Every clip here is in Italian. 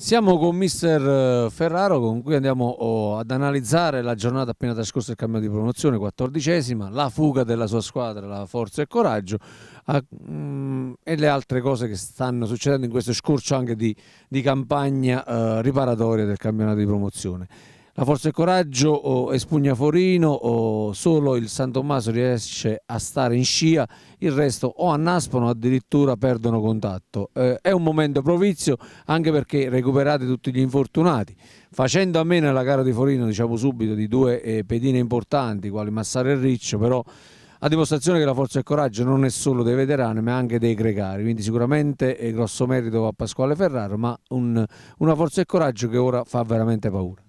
Siamo con mister eh, Ferraro con cui andiamo oh, ad analizzare la giornata appena trascorsa del cammino di promozione, quattordicesima, la fuga della sua squadra, la forza e il coraggio mm, e le altre cose che stanno succedendo in questo scorcio anche di, di campagna eh, riparatoria del campionato di promozione. La Forza e Coraggio oh, espugna Forino, oh, solo il San Tommaso riesce a stare in scia, il resto o annaspano o addirittura perdono contatto. Eh, è un momento provizio anche perché recuperate tutti gli infortunati. Facendo a meno la gara di Forino, diciamo subito, di due eh, pedine importanti, quali Massaro e Riccio, però a dimostrazione che la Forza e Coraggio non è solo dei veterani ma anche dei gregari, quindi sicuramente è grosso merito a Pasquale Ferraro, ma un, una Forza e Coraggio che ora fa veramente paura.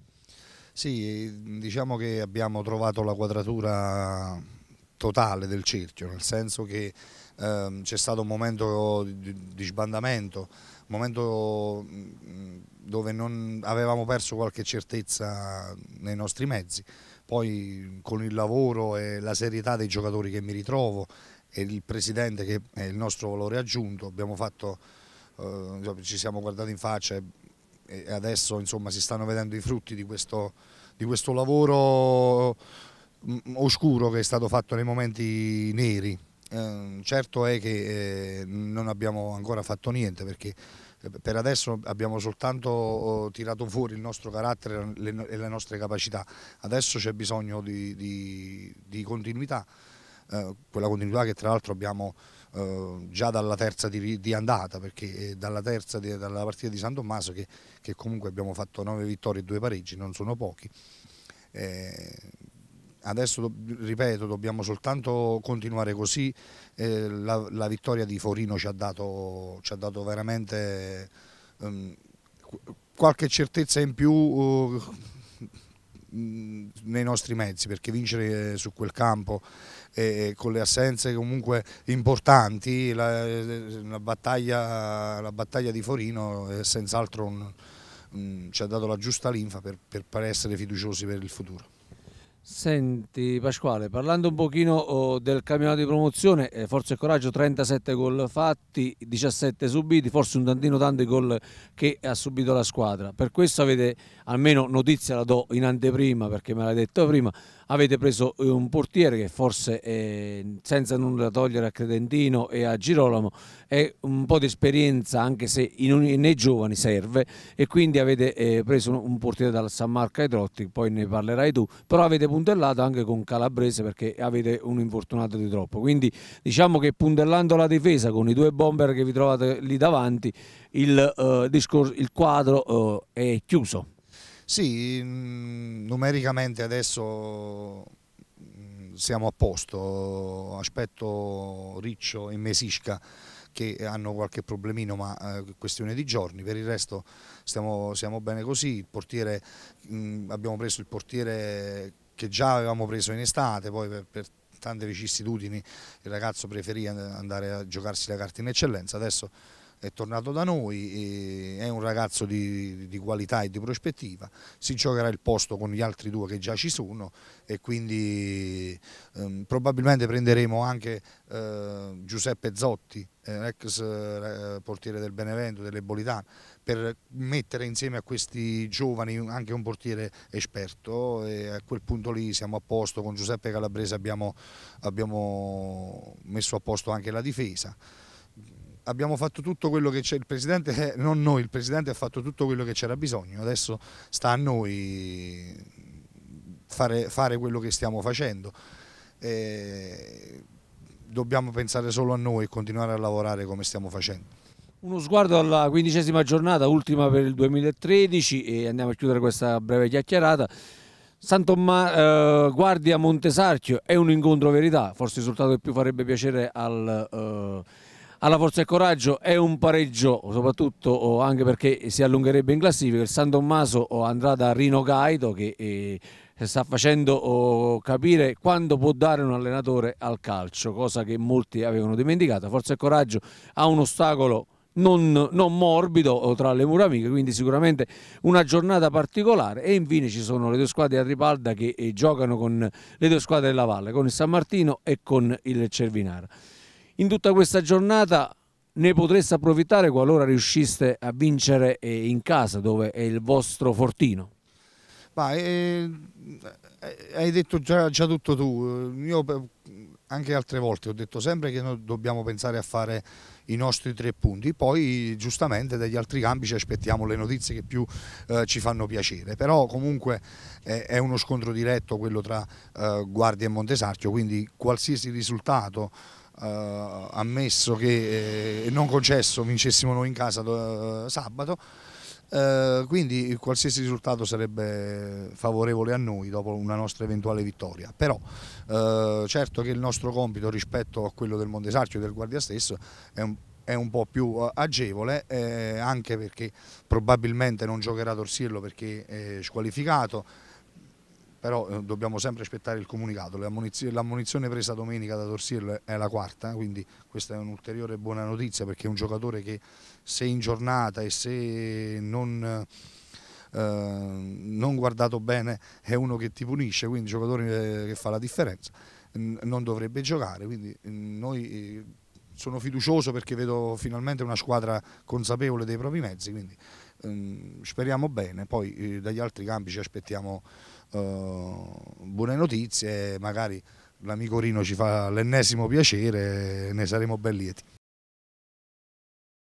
Sì, diciamo che abbiamo trovato la quadratura totale del cerchio, nel senso che ehm, c'è stato un momento di, di sbandamento, un momento mm, dove non avevamo perso qualche certezza nei nostri mezzi, poi con il lavoro e la serietà dei giocatori che mi ritrovo e il presidente che è il nostro valore aggiunto, abbiamo fatto, eh, ci siamo guardati in faccia e e adesso insomma, si stanno vedendo i frutti di questo, di questo lavoro mm, oscuro che è stato fatto nei momenti neri. Eh, certo è che eh, non abbiamo ancora fatto niente perché eh, per adesso abbiamo soltanto oh, tirato fuori il nostro carattere e le nostre capacità, adesso c'è bisogno di, di, di continuità, eh, quella continuità che tra l'altro abbiamo eh, già dalla terza di, di, andata, perché dalla terza di, dalla partita di San Tommaso che, che, comunque abbiamo fatto nove vittorie e due pareggi, non sono pochi. Eh, adesso ripeto dobbiamo soltanto continuare così eh, la, la, vittoria di Forino ci ha dato, ci ha dato veramente um, qualche certezza in più uh, nei nostri mezzi perché vincere su quel campo e con le assenze comunque importanti la, la, battaglia, la battaglia, di Forino è senz'altro ci ha dato la giusta linfa per, per essere fiduciosi per il futuro. Senti Pasquale, parlando un pochino oh, del campionato di promozione, eh, Forza e Coraggio 37 gol fatti, 17 subiti, forse un tantino tanto i gol che ha subito la squadra. Per questo avete, almeno notizia la do in anteprima perché me l'hai detto prima, avete preso eh, un portiere che forse è, senza nulla togliere a Credentino e a Girolamo è un po' di esperienza anche se in, nei giovani serve e quindi avete eh, preso un portiere dal San Marco ai Trotti, poi ne parlerai tu, però avete puntellato anche con Calabrese perché avete un infortunato di troppo, quindi diciamo che puntellando la difesa con i due bomber che vi trovate lì davanti il, uh, discorso, il quadro uh, è chiuso. Sì, mm, numericamente adesso mm, siamo a posto, aspetto Riccio e Mesisca che hanno qualche problemino ma è eh, questione di giorni, per il resto stiamo, siamo bene così, il portiere, mm, abbiamo preso il portiere che già avevamo preso in estate, poi per, per tante vicissitudini il ragazzo preferì andare a giocarsi la carta in eccellenza, adesso è tornato da noi, è un ragazzo di, di, qualità e di prospettiva, si giocherà il posto con gli altri due che già ci sono e quindi ehm, probabilmente prenderemo anche eh, Giuseppe Zotti, eh, ex eh, portiere del Benevento, delle Bolitane, per mettere insieme a questi giovani anche un portiere esperto e a quel punto lì siamo a posto, con Giuseppe Calabrese abbiamo, abbiamo messo a posto anche la difesa abbiamo fatto tutto quello che c'è, il Presidente, non noi, il Presidente ha fatto tutto quello che c'era bisogno, adesso sta a noi fare, fare quello che stiamo facendo. E dobbiamo pensare solo a noi e continuare a lavorare come stiamo facendo. Uno sguardo alla quindicesima giornata, ultima per il 2013 e andiamo a chiudere questa breve chiacchierata. San Tommaso, eh, Guardia Montesarchio è un incontro verità, forse il risultato che più farebbe piacere al... Eh, alla Forza e Coraggio è un pareggio, soprattutto anche perché si allungherebbe in classifica. Il San Tommaso andrà da Rino Gaido che eh, sta facendo capire quando può dare un allenatore al calcio, cosa che molti avevano dimenticato. Forza e Coraggio ha un ostacolo non, non, morbido tra le mura amiche, quindi sicuramente una giornata particolare e infine ci sono le due squadre a Ripalda che eh, giocano con le due squadre della Valle, con il San Martino e con il Cervinara. In tutta questa giornata ne potreste approfittare qualora riusciste a vincere eh, in casa dove è il vostro fortino? Ma, eh, hai detto già, già, tutto tu, io anche altre volte ho detto sempre che noi dobbiamo pensare a fare i nostri tre punti, poi giustamente dagli altri campi ci aspettiamo le notizie che più eh, ci fanno piacere, però comunque è, è uno scontro diretto quello tra eh, Guardia e Montesarchio, quindi qualsiasi risultato eh, ammesso che eh, non concesso vincessimo noi in casa eh, sabato, eh, quindi qualsiasi risultato sarebbe favorevole a noi dopo una nostra eventuale vittoria. Però eh, certo che il nostro compito rispetto a quello del Montesarchio e del Guardia stesso è un, è un po' più eh, agevole eh, anche perché probabilmente non giocherà Torsiello perché è squalificato però eh, dobbiamo sempre aspettare il comunicato, l'ammonizione presa domenica da Torsiello è la quarta, quindi questa è un'ulteriore buona notizia perché è un giocatore che se in giornata e se non, eh, non guardato bene è uno che ti punisce, quindi giocatore che fa la differenza, non dovrebbe giocare, quindi noi eh, sono fiducioso perché vedo finalmente una squadra consapevole dei propri mezzi, quindi speriamo bene, poi eh, dagli altri campi ci aspettiamo eh, buone notizie, magari l'amico Rino ci fa l'ennesimo piacere e ne saremo ben lieti.